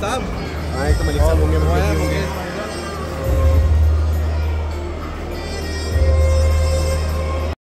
sabe? Ah, então, ele oh, mesmo.